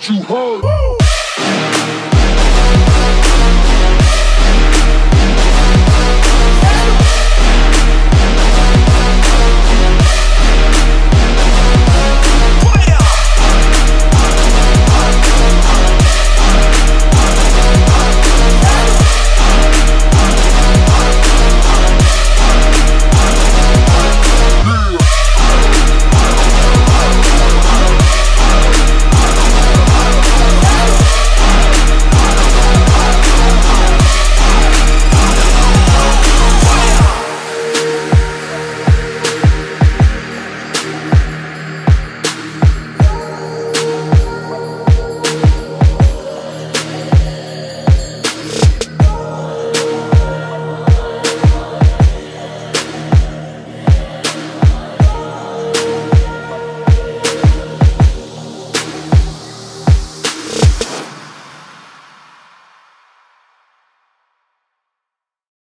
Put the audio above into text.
what you heard. Woo!